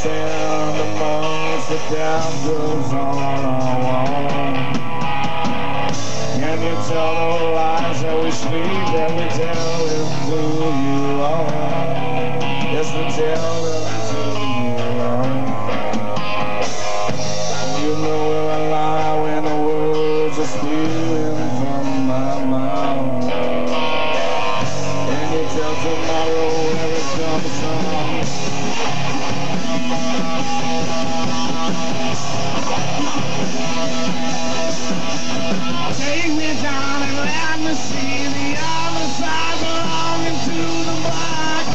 stand amongst the captives on our own? Can you tell the lies that we sleep that we tell into you all? Yes, we tell them to you all. You know Take me down and let me see the other side belonging to the black.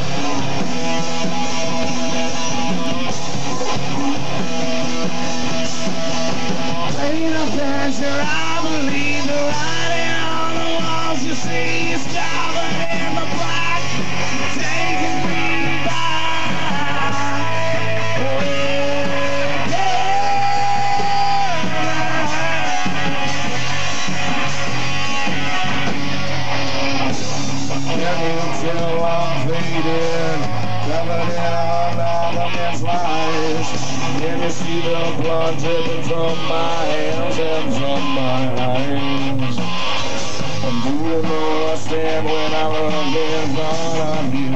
Paint a picture, I believe the writing on the walls you see is covered Can see the blood dripping from my hands and from my eyes? And do you know I stand when I look in front of you,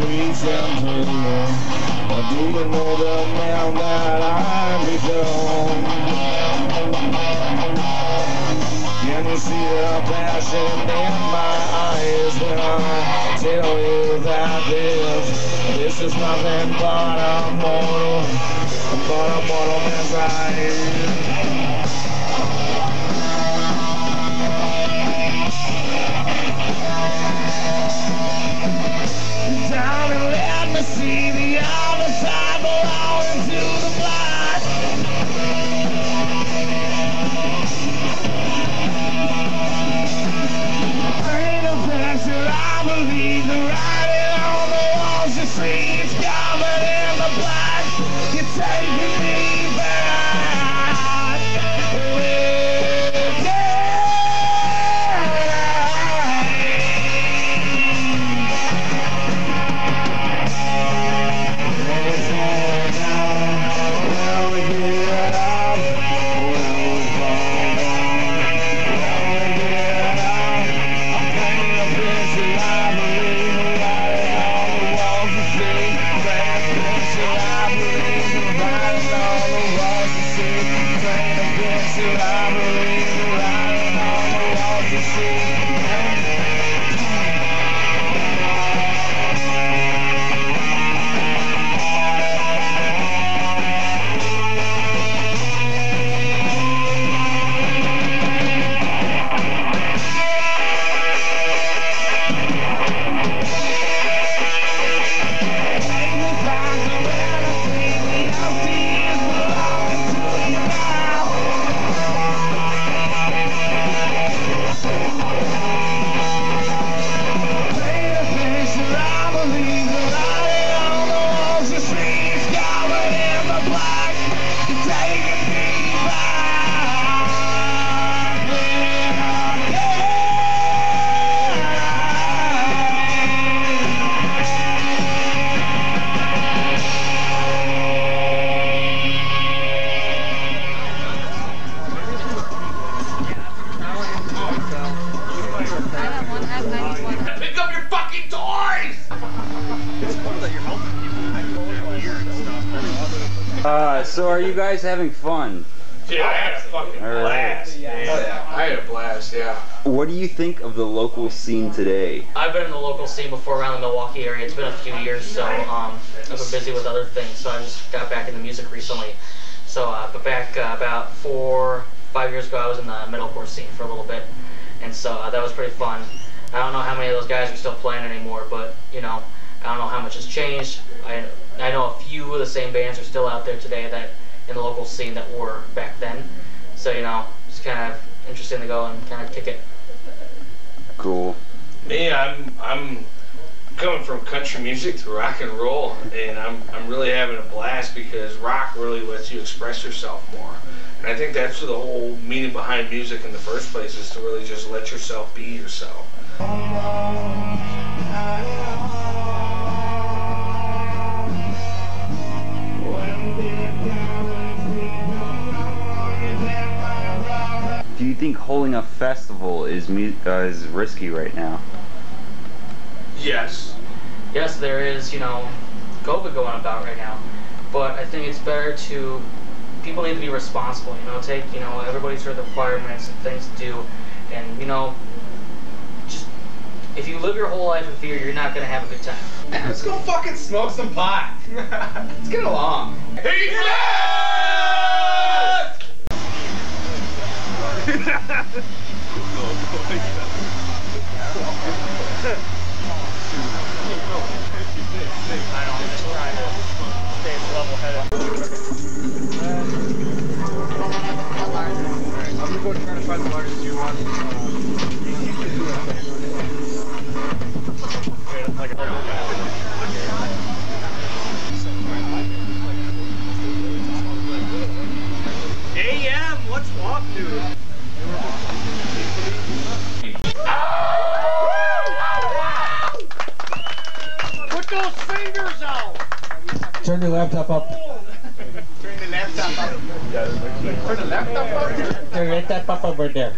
reaching through you? Or do you know the man that I've become? Can you see the passion in my eyes when I tell you that this, this is nothing but a mortal, but man's life? Uh, so are you guys having fun? Dude, I had a fucking All right. blast. Yeah. I had a blast, yeah. What do you think of the local scene today? I've been in the local scene before around the Milwaukee area. It's been a few years, so um, I've been busy with other things. So I just got back into music recently. So, uh, but back uh, about four, five years ago, I was in the metalcore scene for a little bit, and so uh, that was pretty fun. I don't know how many of those guys are still playing anymore, but you know, I don't know how much has changed. I I know a few of the same bands are still out there today that in the local scene that were back then. So you know, it's kind of interesting to go and kind of kick it. Cool. Me, I'm I'm coming from country music to rock and roll, and I'm I'm really having a blast because rock really lets you express yourself more. And I think that's the whole meaning behind music in the first place is to really just let yourself be yourself. Do you think holding a festival is mu- uh, is risky right now? Yes. yes, there is, you know, COVID going about right now, but I think it's better to, people need to be responsible, you know, take, you know, everybody's requirements and things to do, and, you know, just, if you live your whole life in fear, you're not going to have a good time. Let's go fucking smoke some pot. Let's get along. He's left! AM, let's walk, dude. Turn your laptop up. Turn the laptop up. Turn the laptop up. Turn laptop up over there.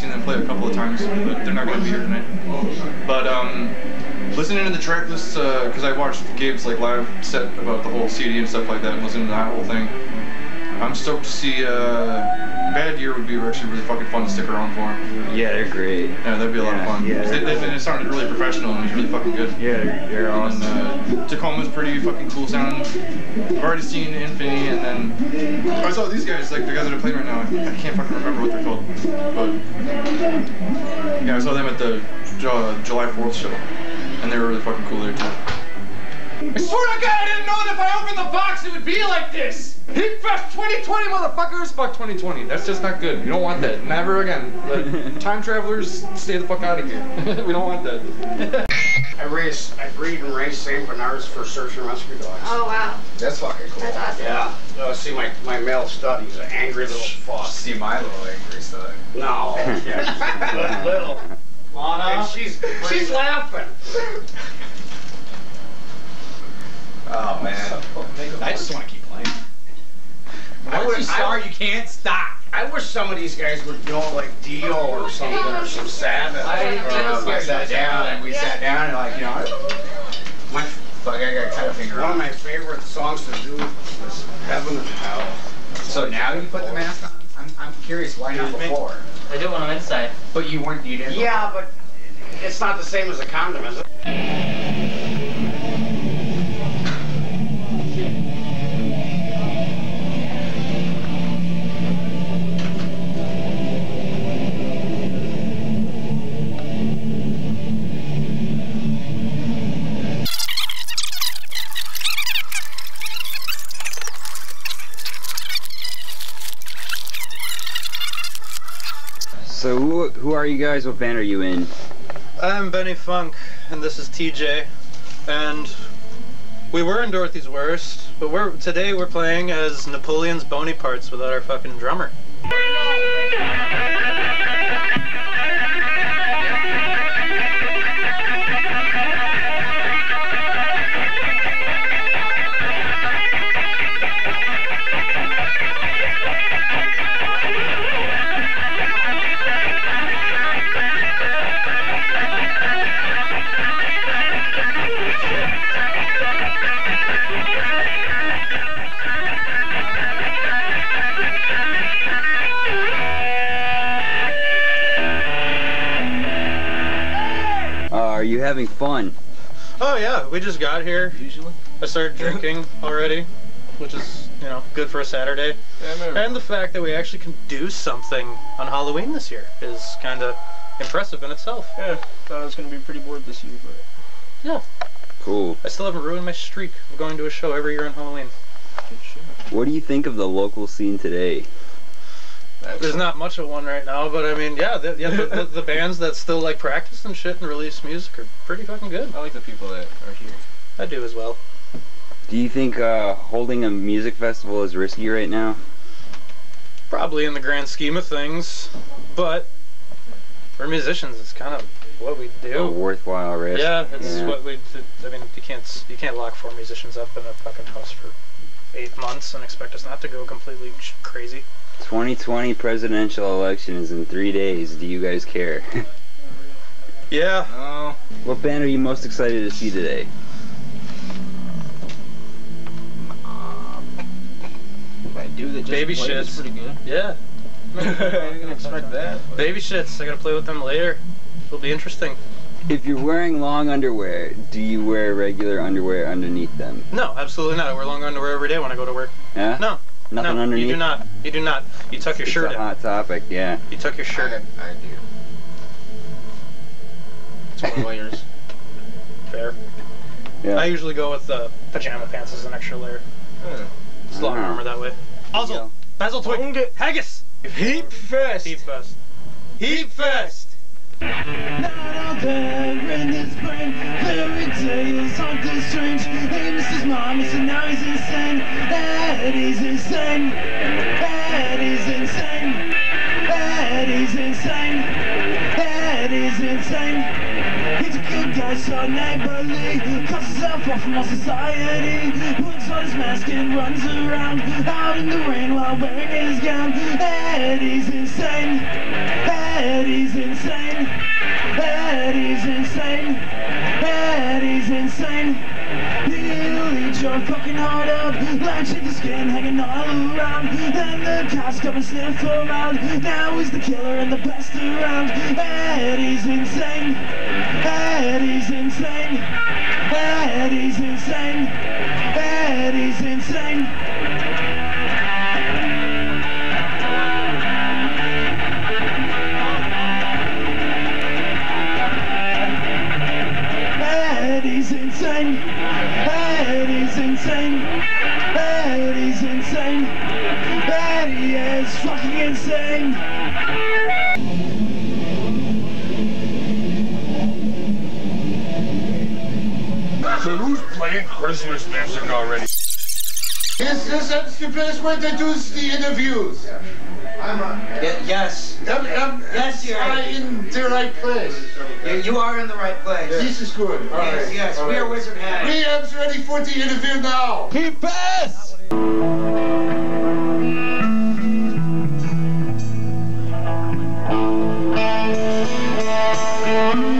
Seen them play a couple of times, but they're not going to be here tonight. But um, listening to the track lists because I watched Gabe's like live set about the whole CD and stuff like that, and listening to that whole thing. I'm stoked to see. Uh, Bad Year would be actually really fucking fun to stick around for. Yeah, they're great. Yeah, that'd be a lot of fun. yeah. They, they, they sounded really professional and it was really fucking good. Yeah, they're, they're And uh, Tacoma's pretty fucking cool sounding. I've already seen Infinity and then I saw these guys, like the guys that are playing right now. I can't fucking remember what they're called. But yeah, I saw them at the Ju- July 4th show. And they were really fucking cool there too. I swear to God, I didn't know that if I opened the box, it would be like this. Heap Fest 2020, motherfuckers! Fuck 2020. That's just not good. You don't want that. Never again. Like, time travelers, stay the fuck out of here. we don't want that. I raise, I breed and raise St. Bernards for search and rescue dogs. Oh wow, That's fucking cool. that's awesome. Yeah. Uh, see, my, my male stud, he's an angry little fuck. See my little angry stud. No. yeah, little. And Lana. she's, she's laughing. Oh man. I just want to keep playing. I Once you wish- I- start, you can't stop. I wish some of these guys would go like Dio or something, or some Sabbath. I, or, I sat down and we sat down and like you know, my fuck, I got cut a finger. One of my favorite songs to do was Heaven and Hell. So now you put the mask on. I'm, I'm curious why not before. I do it when I'm inside. But you weren't. You didn't. Yeah, but it's not the same as a condom, is it? Who who are you guys? What band are you in? I'm Benny Funk, and this is TJ, and we were in Dorothy's Worst, but we're today we're playing as Napolean's Boney Parts without our fucking drummer. Yeah, we just got here. Usually. I started drinking already, which is you know good for a Saturday. And the fact that we actually can do something on Halloween this year is kind of impressive in itself. Yeah, thought I was gonna be pretty bored this year, but Yeah, Cool. I still haven't ruined my streak of going to a show every year on Halloween. good shit. What do you think of the local scene today? There's not much of one right now, but I mean, yeah, the, yeah, the, the, the bands that still like practice and shit and release music are pretty fucking good. I like the people that are here. I do as well. Do you think uh, holding a music festival is risky right now? Probably in the grand scheme of things, but for musicians, it's kind of what we do. A do. worthwhile risk. Yeah, it's Yeah. what we. I mean, you can't you can't lock four musicians up in a fucking house for eight months and expect us not to go completely sh- crazy. 2020 presidential election is in three days. Do you guys care? Yeah, No. what band are you most excited to see today? That dude that Baby played was shits. pretty good. yeah. I didn't expect that. but- Baby shits. I gotta play with them later. It'll be interesting. If you're wearing long underwear, do you wear regular underwear underneath them? No, absolutely not. I wear long underwear every day when I go to work. Yeah? No, Nothing no, underneath? you do not. You do not. You tuck your It's shirt a in. hot topic, yeah. You tuck your shirt in. I do. It's more layers. Fair. Yeah. I usually go with uh, pajama pants as an extra layer. Yeah. It's a lot Ah. warmer that way. Basil. Basil twig. Haggis. Heap fest. Heap fest. Heap fest. Out there in the spring, fairy tales, something strange. Hey, Mrs. Mom, Mr. Now he's insane. Is insane. Is insane. Is insane. Is insane. A good guy, so neighborly. Cuts himself off from all society. Puts on his mask and runs around out in the rain while wearing his gown. Eddie's insane. Eddie's insane. Eddie's insane. Eddie's insane. Your fucking heart up. Like chicken skin hanging all around. And the cops come and sniff around. Now he's the killer and the best around. Eddie's insane. Eddie's insane. Eddie's insane. Eddie's insane. Eddie's insane. Eddie's insane. Eddie's insane. Eddie is fucking insane. So who's playing Christmas music already? Yes, yes, that's the best way to do the interviews. Yes. Am, am, Yes, you're am I right. in the right place? You, you are in the right place. This is good. All Yes, right, yes, all we are right. Wizard Hat. We am ready for the interview now. Keep fast. The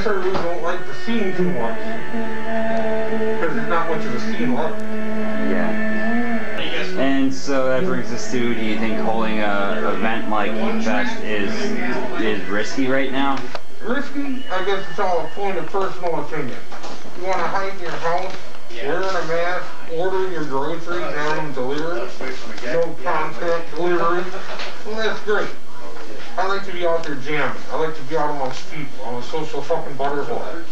I guess I really don't like the scene too much. Because there's not much of a scene left. Yeah. And so that brings us to: Do you think holding a event like Heap Fest is is risky right now? Risky, I guess it's all a point of personal opinion. You want to hide in your house, wearing a mask, ordering your groceries, have them delivered, no contact delivery, well that's great. I like to be out there jamming. I like to be out amongst people. I'm a social fucking butterfly.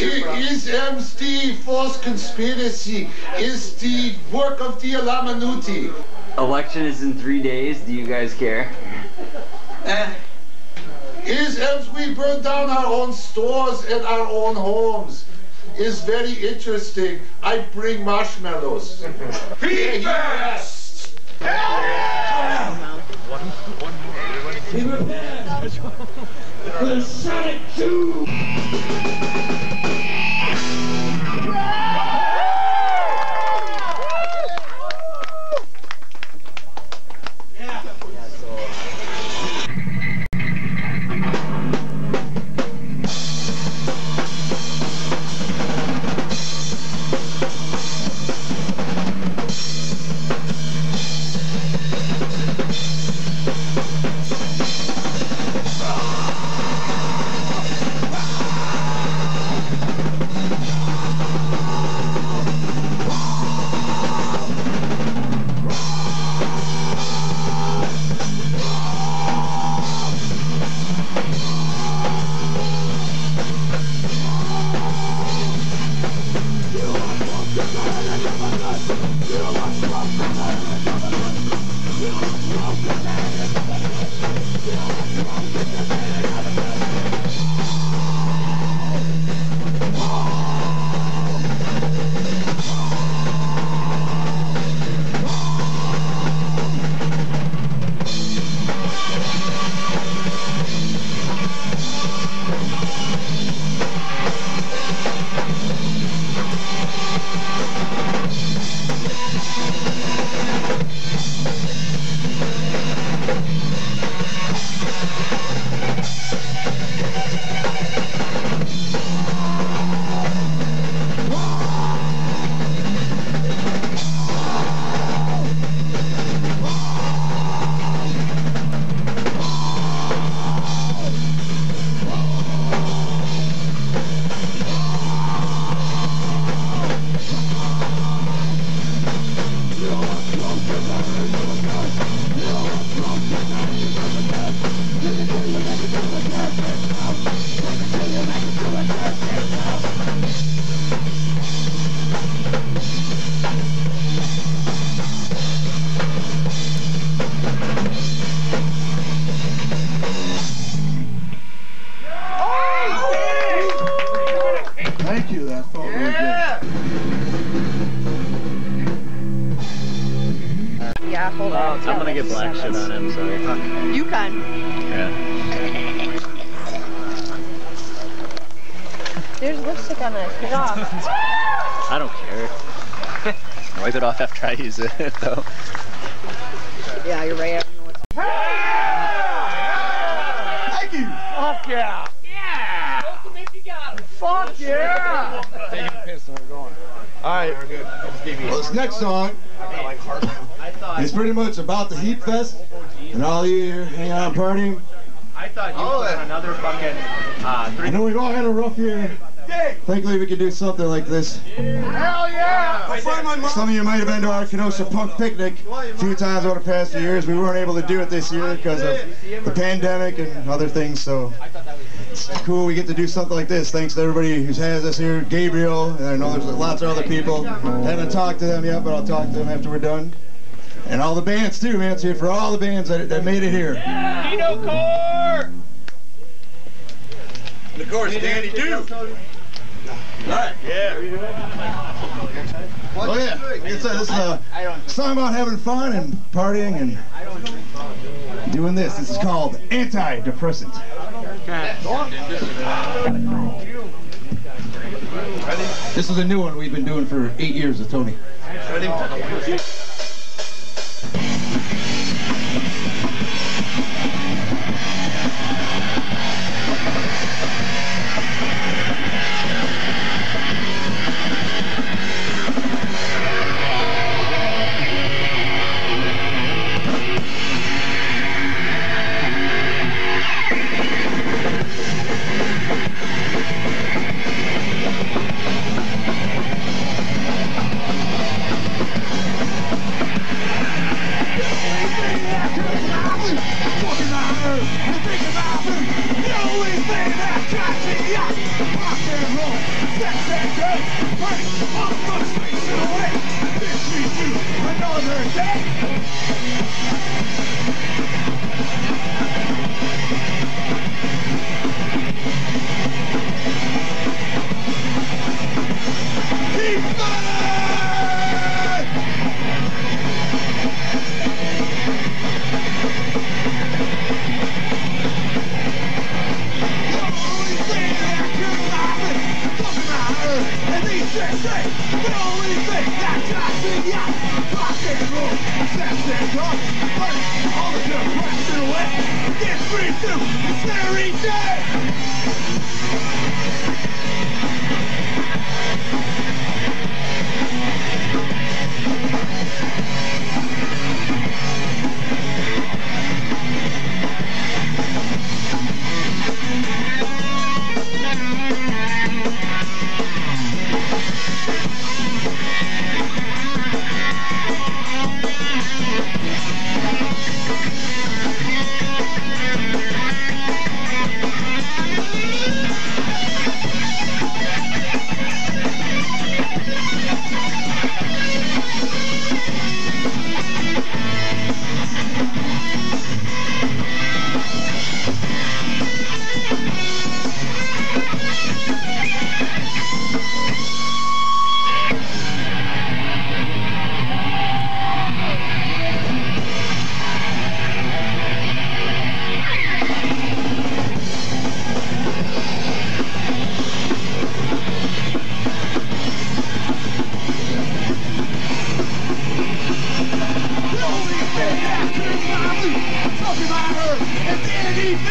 Is MSD false conspiracy? Is the work of the Illuminati? Election is in three days. Do you guys care? Eh. Is as we burn down our own stores and our own homes? Is very interesting. I bring marshmallows. Heap Fest! We prepare for the Sonic 2! Yeah, hold on. I'm gonna get black shit on him, so. You can. Yeah. There's lipstick on it. Get off. I don't care. Wipe it off after I use it, though. yeah, you're right. I don't know what's- Thank you! Fuck yeah! Yeah! Fuck yeah! Taking a piss and we're going. Alright. Well, this next song is pretty much about the Heap Fest and all you here hanging out and partying. I thought you were on another fucking uh, I know we've all had a rough year. Thankfully, we can do something like this. Hell yeah! Some of you might have been to our Kenosha Punk Picnic a few times over the past few years. We weren't able to do it this year because of the pandemic and other things, so it's cool we get to do something like this. Thanks to everybody who has us here, Gabriel, and I know there's lots of other people. Haven't talked to them yet, but I'll talk to them after we're done. And all the bands too, man. So for all the bands that, that made it here. Dino Core! And of course, Danny Dew. Alright. Yeah. Oh yeah, like I said, this is a song about having fun and partying and doing this. This is called antidepressant. This is a new one we've been doing for eight years with Tony.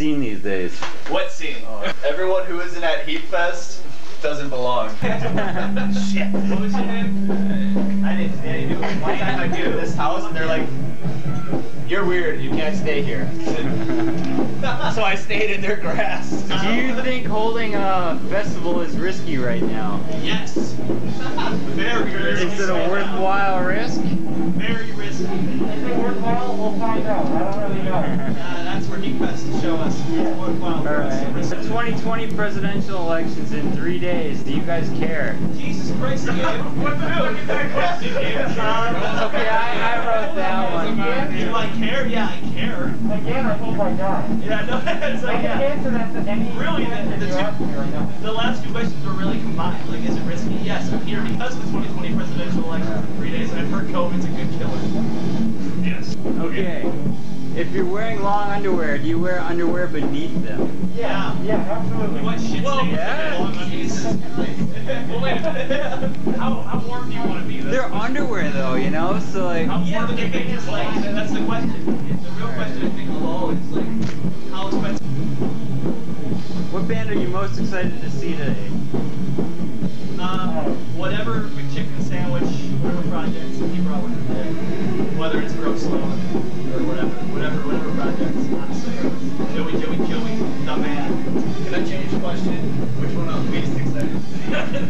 scene these days? What scene? Oh. Everyone who isn't at Heap Fest doesn't belong. Shit. What was your name? I didn't say anything. One time I came to this house and they're like, you're weird, you can't stay here. so I stayed in their grass. Do you um, think holding a festival is risky right now? Yes. Very risky. Is it a worthwhile risk? Very risky. Is it worthwhile? We'll find out. I don't really know. Uh, That's where Heap Fest to show us what wow. The 2020 presidential elections in three days. Do you guys care? Jesus Christ, Gabe. what the hell? Look at that question, Gabe. okay, I, I wrote that one. Do I care? Yeah, I care. Again, I think I got. Yeah, no, it's like, I can answer that to any Really, the, the, you ask me right the last two questions were really combined. Like, is it risky? Yes, I'm here because of the 2020 presidential election for three days, and I've heard COVID's a good killer. Yes. Okay. If you're wearing long underwear, do you wear underwear beneath them? Yeah. Yeah, absolutely. What shit Well, yeah. long on Jesus Christ. well, wait a minute. How, how warm do you want to be? That's They're the question. underwear though, you know. So like. Yeah, but they make it like that's the question. The real question I think below is like how expensive. What band are you most excited to see today? Um, whatever McChicken sandwich, whatever projects he brought with him, whether it's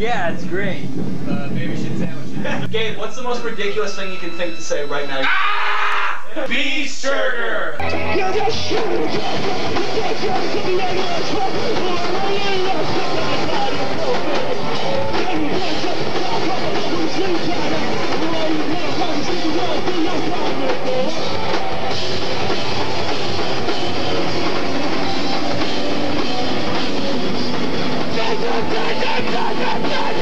Yeah, it's great. Uh, baby shit sandwiches. Gabe, what's the most ridiculous thing you can think to say right now? Beef sugar. There,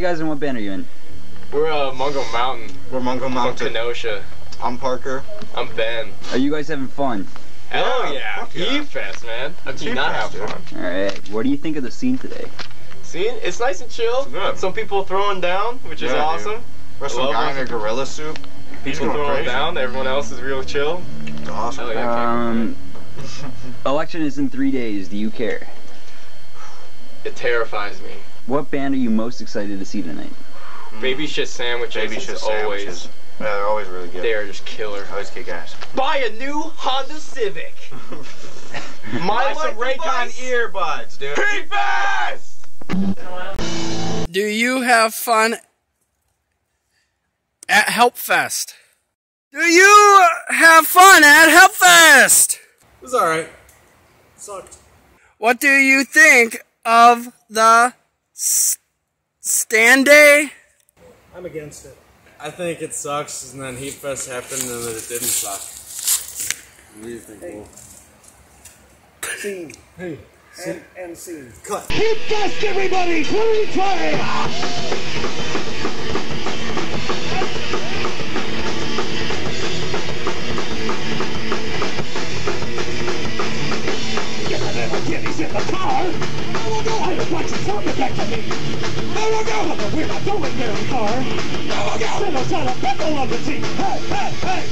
you guys and what band are you in? We're uh, Mungo Mountain. We're Mungo Mountain. From Kenosha. I'm Parker. I'm Ben. Are you guys having fun? Hell yeah. Heap Fest, man. How can you not have fun? All right. What do you think of the scene today? Scene? it's nice and chill. Some people throwing down, which is Yeah, dude. awesome. There's some Love guy in a gorilla suit. People throwing crazy. down. Everyone else is real chill. It's awesome. Hell yeah, Um, election is in three days. Do you care? It terrifies me. What band are you most excited to see tonight? Hmm. Baby shit sandwiches. Baby is shit always. sandwiches. Yeah, they're always really good. They are just killer. Always kick ass. Buy a new Honda Civic. My Buy some Raycon earbuds, dude. Heap Fest! Do you have fun at Heapfest? Do you have fun at Heapfest? It was alright. Sucked. What do you think of the s- stand day? I'm against it. I think it sucks, and then Heap Fest happened, and then it didn't suck. What do you think, Wolf? Scene. Hey. And, and scene. Cut. Heap fest, everybody! 2020! Get the little kiddies in the car! Oh no, I don't want you talking back to me! Oh no, but we're not going very far! Oh no, send us on a pickle on the team! Hey, hey, hey!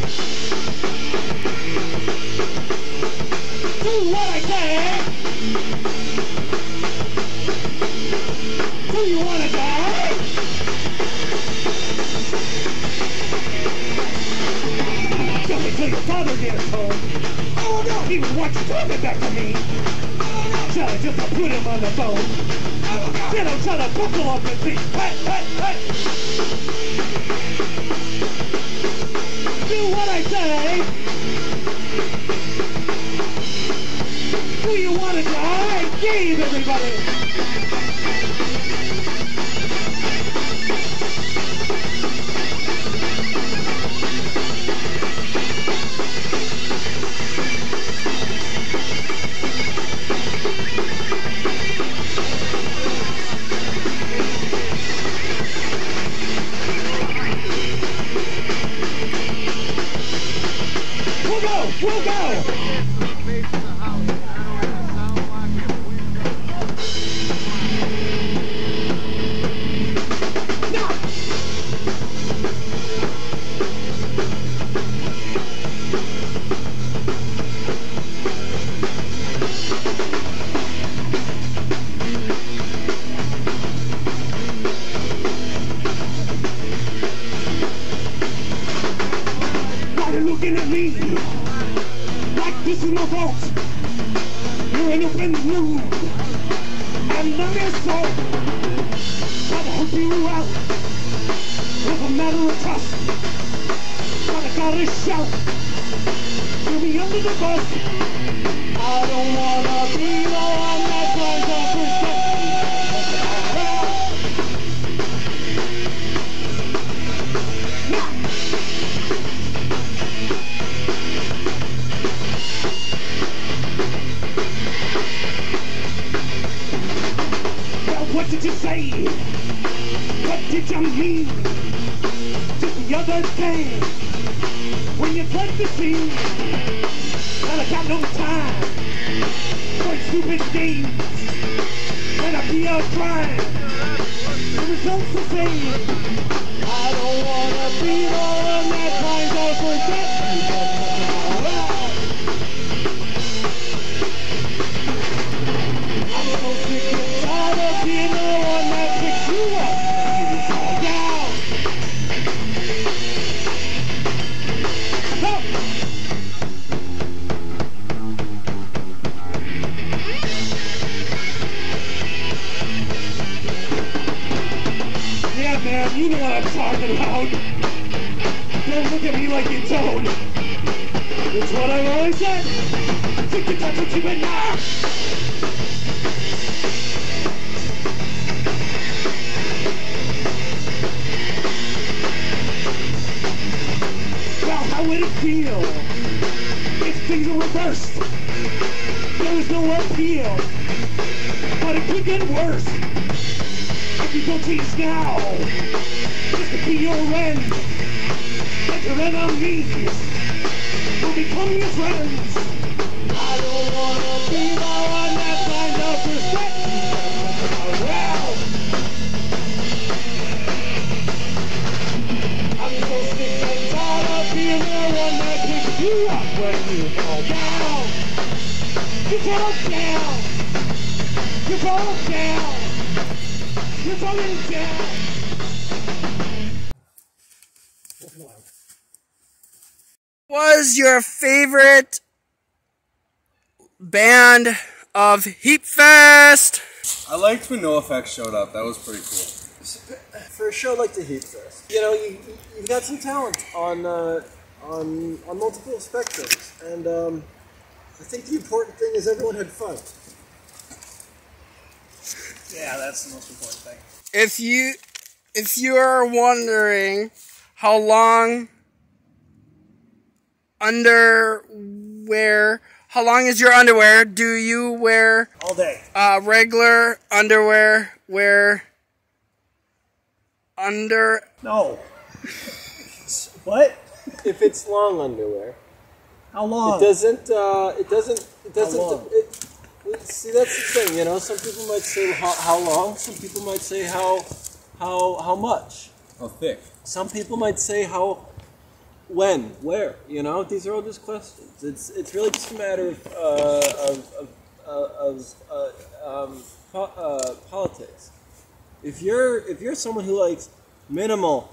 Do what I say! Do you wanna die? Tell me till your father gets home. Oh no, he want you talking back to me. Him just to put him on the phone. Then I'm trying to buckle up his seat. Hey, hey, hey! Do what I say. Do you wanna die? Game, everybody! I liked when NoFX showed up. That was pretty cool. For a show like the Heap Fest, you know, you, you've got some talent on uh, on on multiple spectrums, and um, I think the important thing is everyone had fun. Yeah, that's the most important thing. If you if you are wondering how long underwear how long is your underwear? Do you wear all day? Uh, regular underwear wear under No. what? If it's long underwear. How long? It doesn't. Uh, it doesn't. It doesn't. long? It, it- see, that's the thing. You know, some people might say how, how long. Some people might say how how how much. How thick? Some people might say how when where. You know, these are all just questions. It's it's really just a matter of uh, of of, uh, of uh, um, po- uh, politics. If you're if you're someone who likes minimal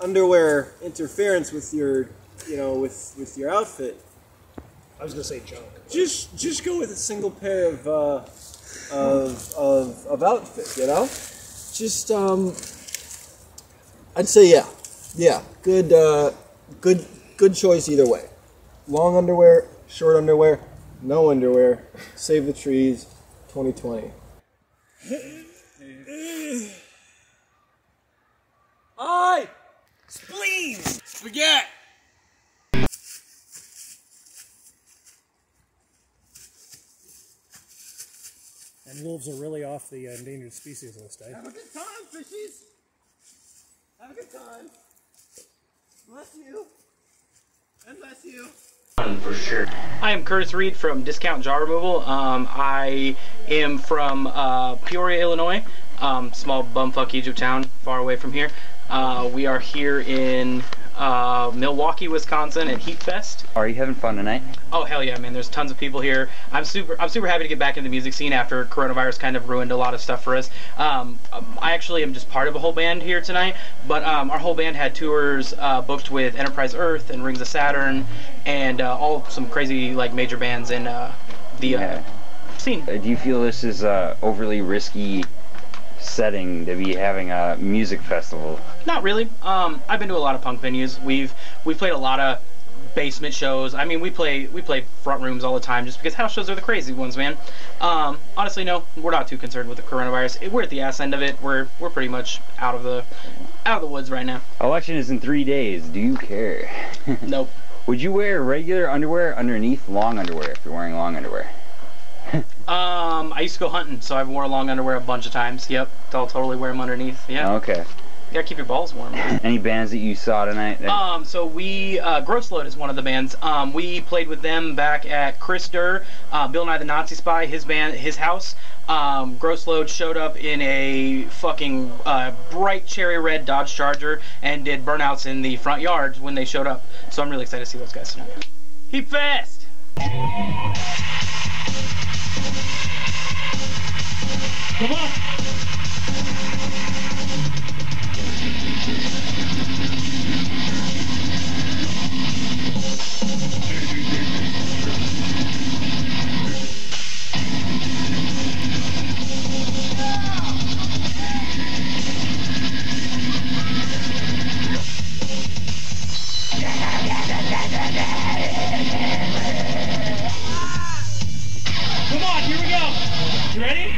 underwear interference with your you know with with your outfit I was gonna say junk. just just go with a single pair of uh, of, of of outfit. You know, just um, I'd say yeah, yeah, good uh, good good choice either way. Long underwear, short underwear, no underwear. Save the trees, 2020. I spleen spaghetti. And wolves are really off the uh, endangered species list, eh? Have a good time, fishies. Have a good time. Bless you. And bless you. For sure. I am Curtis Reed from Discount Jaw Removal. Um, I am from uh, Peoria, Illinois, um, small bumfuck Egypt town, far away from here. Uh, we are here in uh, Milwaukee, Wisconsin, at Heap Fest. Are you having fun tonight? Oh hell yeah, man! There's tons of people here. I'm super. I'm super happy to get back into the music scene after coronavirus kind of ruined a lot of stuff for us. Um, I actually am just part of a whole band here tonight, but um, our whole band had tours uh, booked with Enterprise Earth and Rings of Saturn, and uh, all some crazy like major bands in uh, the uh, scene. Uh, Do you feel this is overly risky setting to be having a music festival? Not really. Um, I've been to a lot of punk venues. We've we've played a lot of basement shows. I mean, we play we play front rooms all the time just because house shows are the crazy ones, man. Um, honestly, no, we're not too concerned with the coronavirus. We're at the ass end of it. We're we're pretty much out of the out of the woods right now. Election is in three days. Do you care? nope. Would you wear regular underwear underneath long underwear if you're wearing long underwear? Um, I used to go hunting, so I've worn long underwear a bunch of times. Yep, I'll totally wear them underneath. Yeah. Okay. You gotta keep your balls warm. Any bands that you saw tonight? that- Um, so we, uh, Gross Load is one of the bands. Um, we played with them back at Chris Durr, uh, Bill Nye the Nazi Spy, his band, his house. Um, Gross Load showed up in a fucking uh, bright cherry red Dodge Charger and did burnouts in the front yard when they showed up. So I'm really excited to see those guys tonight. Heap fest! Come on. On, here we go. You ready?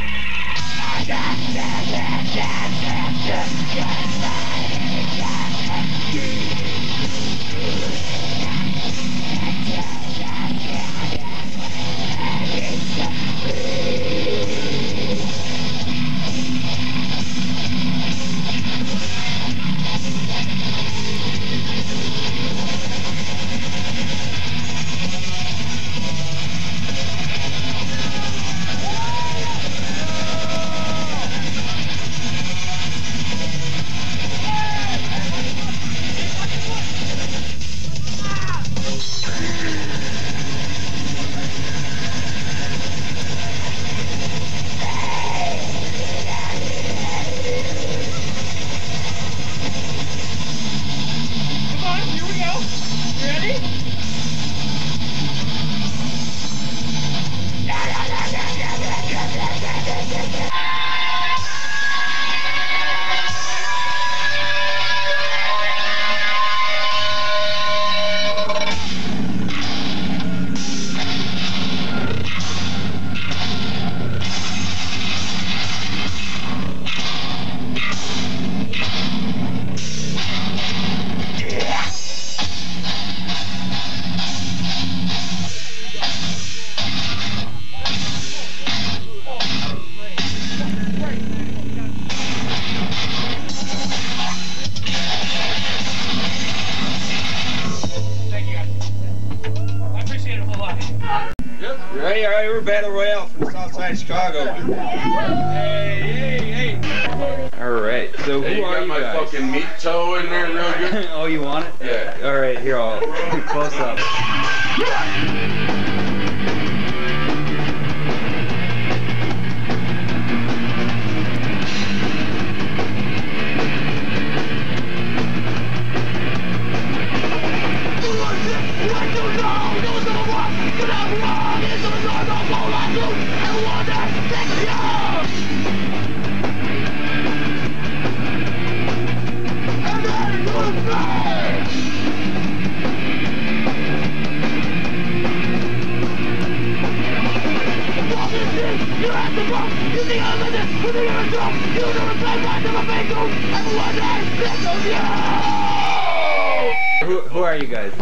Who, who are you guys?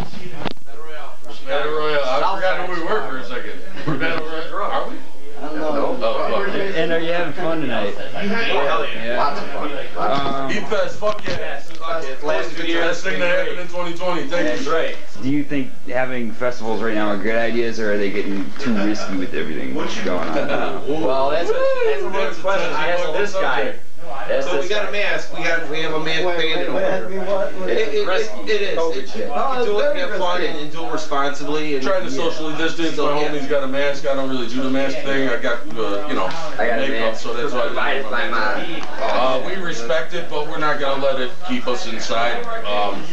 Battle Royale. I forgot who we were for a second. We're Battle Royale. Are we? I don't know. Oh, fuck. And are you having fun tonight? Hell yeah. Lots of fun. Um, Heap Fest, fuck yeah. Last year. Best thing that happened in 2020. Thank you. right. Do you think having festivals right now are good ideas, or are they getting too risky with everything going on? Well, that's a, that's a good question. I asked this guy. That's So we got a mask. We got we have a mask painted over here. It, it, it, it is. It, you do it, have fun, and, and do it responsibly. And Trying to socially distance. So, My yeah. homie's got a mask. I don't really do the mask thing. I got, uh, you know, I got a makeup, mask so that's why. provided by my- Uh, we respect it, but we're not gonna let it keep us inside. Um,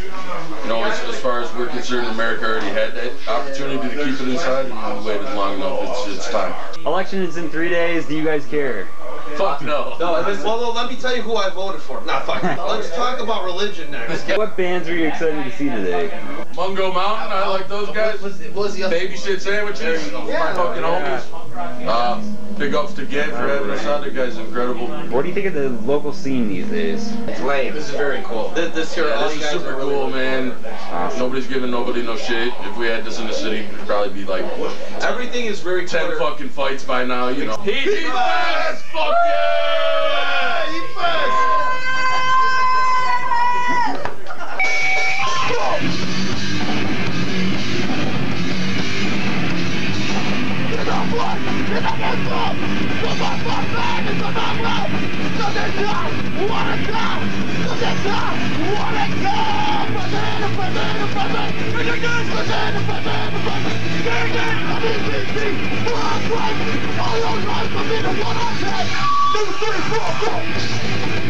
you know, as, as far as we're concerned, America already had that opportunity to keep it inside, and we waited long enough. It's, it's time. Election is in three days. Do you guys care? Fuck no. No, let's, well, well, let me tell you who I voted for. Nah, fuck. Let's talk about religion next. What bands are you excited to see today? Mungo Mountain, I like those guys. Baby shit sandwiches, yeah, my fucking homies. Uh, big ups to Gav for having us out. That guy's incredible. What do you think of the local scene these days? It's lame. This is very cool. This, this here, Yeah, all this is super really cool, man. Nobody's giving nobody no shit. If we had this in the city, it'd probably be like Everything is very ten clear. fucking fights by now, you know. Heap Fest! Fuck yeah! Heap Fest! What's up? We're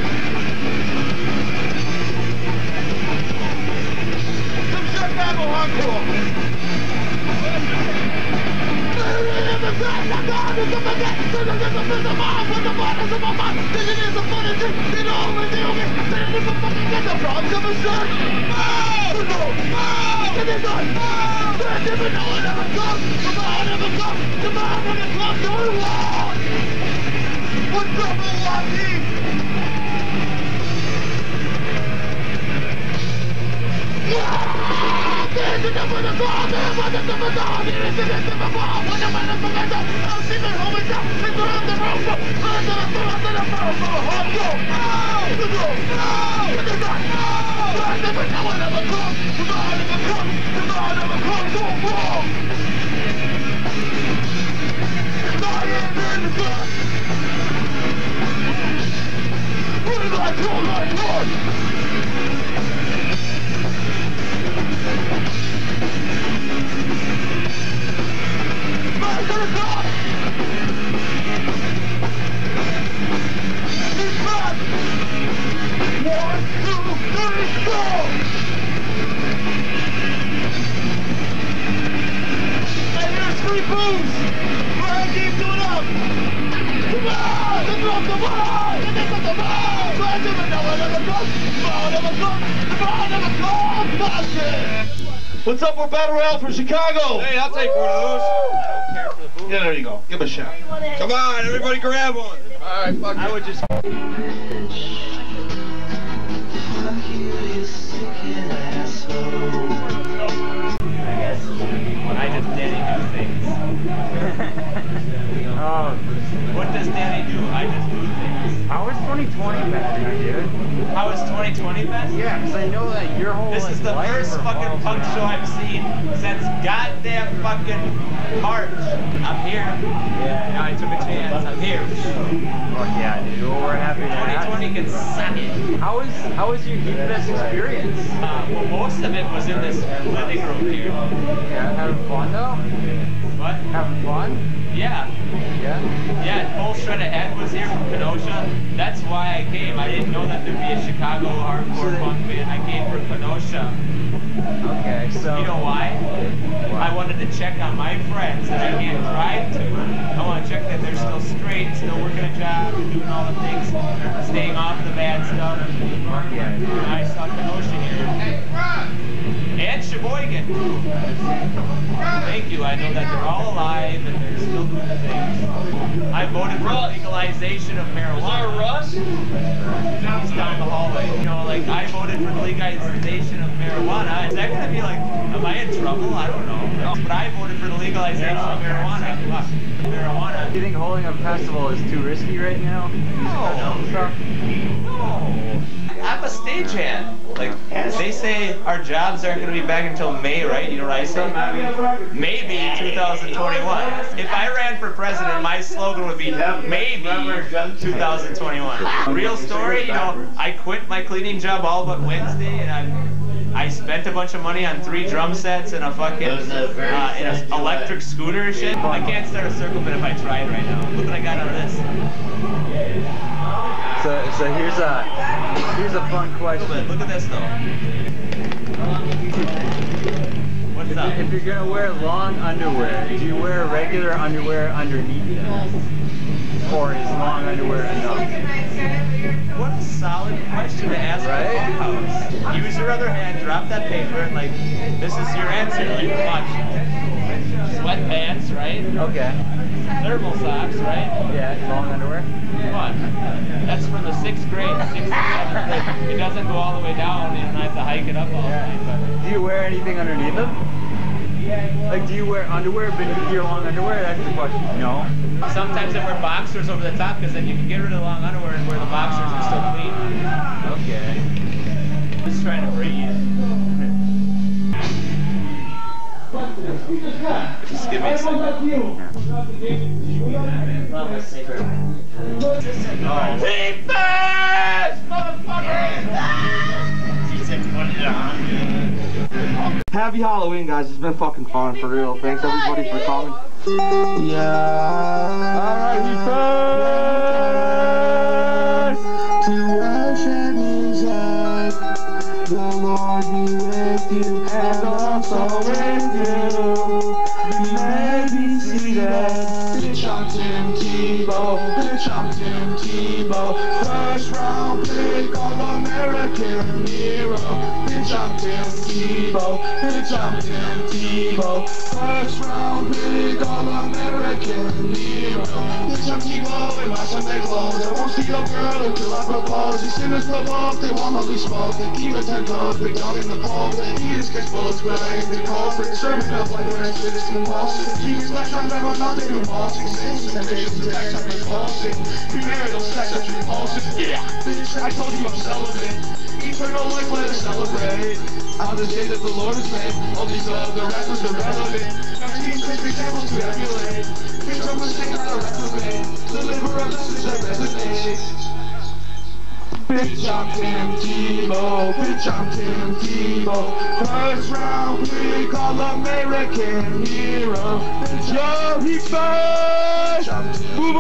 Battle Royale from Chicago. Hey, I'll take one of those. I don't care for the food. Yeah, there you go. Give it a shot. Come on, everybody, grab one. All right, fuck I would just. 2020 bad, dude? How was 2020 best? Yeah, because I know that your whole This like, is the first fucking punk around- show I've seen since goddamn fucking March. I'm here. Yeah, I took a chance. I'm here. Fuck yeah, dude. Well, we're happy to 2020 can suck it. How was how was your Heap Fest experience? Uh, well, most of it was in this living room here. Yeah, having fun though. What? Having fun? Yeah. Yeah. Yeah, Full Shred Ahead was here from Kenosha. That's why I came. I didn't know that there'd be a Chicago hardcore punk band. I came for Kenosha. Okay, so. You know why? I wanted to check on my friends that I can't drive to. I want to check that they're still straight, still working a job, doing all the things, staying off the bad stuff. Yeah. And I saw Kenosha here. And Sheboygan. Thank you. I know that they're all alive and they're still doing things. I voted for legalization of marijuana. Russ? He's down the hallway. You know, like, I voted for the legalization of marijuana. Is that going to be like, am I in trouble? I don't know. But I voted for the legalization of marijuana. Fuck. Marijuana. Do you think holding a festival is too risky right now? No. No. I'm a stagehand. Like they say, our jobs aren't going to be back until May, right? You know what I say? Maybe 2021. If I ran for president, my slogan would be maybe 2021. Real story, you know, I quit my cleaning job all but Wednesday, and I I spent a bunch of money on three drum sets and a fucking uh, an electric scooter and shit. I can't start a circle pit if I tried right now. Look what I got out of this. So, so here's a here's a fun question. Look at this though. What's if, up? If you're gonna wear long underwear, do you wear regular underwear underneath it, or is long underwear enough? What a solid question to ask right? punk house. Use your other hand, drop that paper, and like, this is your answer. Like, watch. Sweatpants, right? Okay. Thermal socks, right? Yeah, long underwear. Come on. That's for the sixth grade, sixth and seventh grade. It doesn't go all the way down, and I have to hike it up all night. But Do you wear anything underneath them? Like, do you wear underwear beneath your long underwear? That's the question. No. Sometimes I wear boxers over the top because then you can get rid of the long underwear and wear the boxers and still clean. Okay. Just trying to breathe. Just give me a second. Oh, Happy Halloween, guys. It's been fucking fun, for real. Thanks, everybody, for coming. Yeah. Alright, To worship I'm Tim Tebow. First round pick All American hero. Bitch, I'm Tim Tebow. Bitch, I'm Tim Tebow. First round pick All American hero. Bitch, I'm Tebow in my Sunday clothes. I won't see your girl until I propose. These sinners love up, they want to be smoked. They keep a ten toes, big dog in the pole. They eat his catch bullets, but I ain't been called for. Serving up like the rest of this compulsion. Jesus, like I'm never not do balsing. Sins and temptations, sex, I'm repulsing. Premarital sex, that's repulsion. Yeah, bitch, I told you I'm celibate. Eternal life, let us celebrate. On the day that the Lord has made, all these other rappers are relevant. 19 fake examples to emulate. Bitch, I'm Tim Tebow. Bitch, I'm Tim Tebow. First round pick, all American hero. Bitch, yo, he first. Move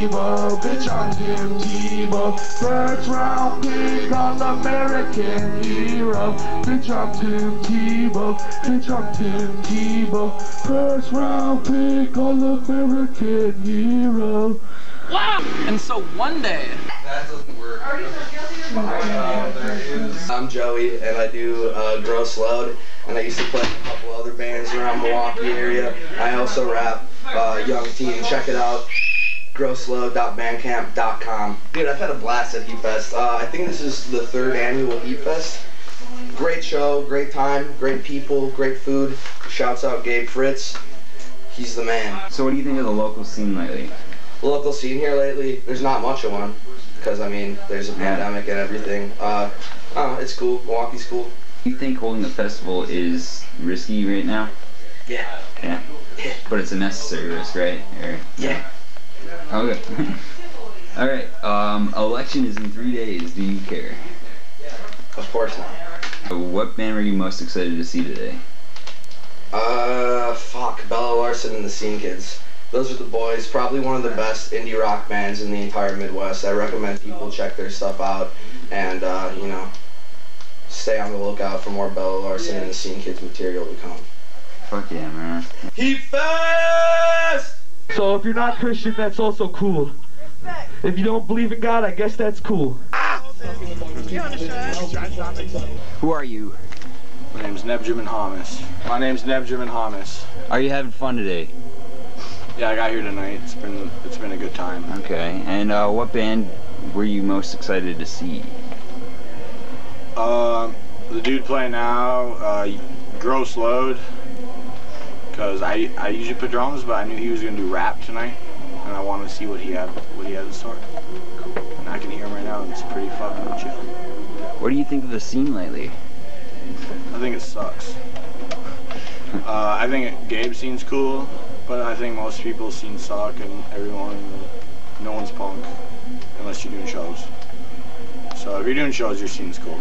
Tebow. Bitch, I'm Tim Tebow. First round pick, all American hero. Bitch, I'm Tim Tebow. Bitch, I'm Tim Tebow. First round pick, all American hero. Wow! And so one day. That doesn't work. I'm Joey, and I do uh, Gross Load, and I used to play in a couple other bands around Milwaukee area. I also rap uh, Young Teen. Check it out, grossload.bandcamp.com. Dude, I've had a blast at Heap Fest. Uh, I think this is the third annual Heap Fest. Great show, great time, great people, great food. Shouts out Gabe Fritz. He's the man. So what do you think of the local scene lately? local scene here lately, there's not much of one. Because, I mean, there's a pandemic and everything. Uh, uh, it's cool. Milwaukee's cool. You think holding a festival is risky right now? Yeah. Yeah. But it's a necessary risk, right? Or, yeah. Okay. All right. Um, election is in three days. Do you care? Of course not. What band were you most excited to see today? Uh, fuck, Bella Larsen and the Scene Kids. Those are the boys. Probably one of the best indie rock bands in the entire Midwest. I recommend people check their stuff out and, uh, you know, stay on the lookout for more Bella Larsen and the Scene Kids material to come. Fuck yeah, man. Heap Fest! So if you're not Christian, that's also cool. If you don't believe in God, I guess that's cool. Who are you? My name's Nebjamin Hamas. My name's Nebjamin Hamas. Are you having fun today? Yeah, I got here tonight. It's been it's been a good time. Okay. And uh, what band were you most excited to see? Um, the dude playing now, uh, Gross Load. Cause I I usually put drums, but I knew he was gonna do rap tonight, and I wanted to see what he had what he had in store. And I can hear him right now, and it's pretty fucking chill. What do you think of the scene lately? I think it sucks. Uh, I think Gabe's scene's cool, but I think most people's scenes suck, and everyone, no one's punk unless you're doing shows. So if you're doing shows, your scene's cool.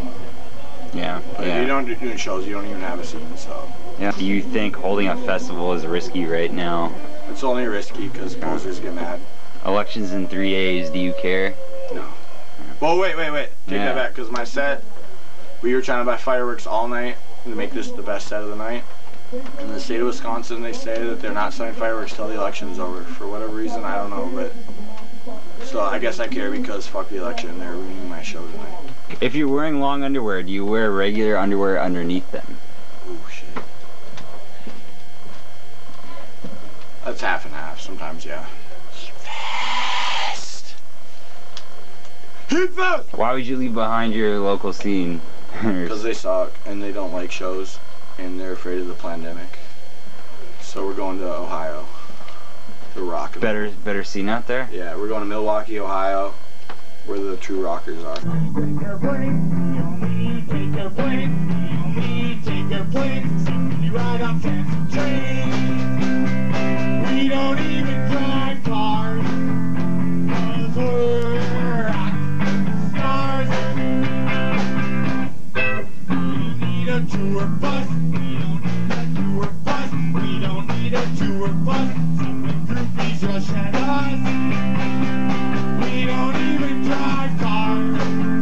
Yeah. But yeah. if you don't do doing shows, you don't even have a scene. So Yeah. Do you think holding a festival is risky right now? it's only risky because posers get mad. Elections in three days. Do you care? No. Well, wait, wait, wait. Take Yeah. that back. Because my set, we were trying to buy fireworks all night to make this the best set of the night. In the state of Wisconsin, they say that they're not selling fireworks till the election's over. For whatever reason, I don't know, but. So I guess I care because fuck the election. They're ruining my show tonight. If you're wearing long underwear, do you wear regular underwear underneath them? Oh shit. That's half and half. Sometimes, yeah. Why would you leave behind your local scene? Because they suck and they don't like shows and they're afraid of the pandemic. So we're going to Ohio The rock. better, better scene out there. Yeah, we're going to Milwaukee, Ohio, where the true rockers are. Take a break, don't even drive cars. 'cause we're rock stars. We don't need a tour bus. We don't need a tour bus. We don't need a tour bus. Some groupies rush at us. We don't even drive cars.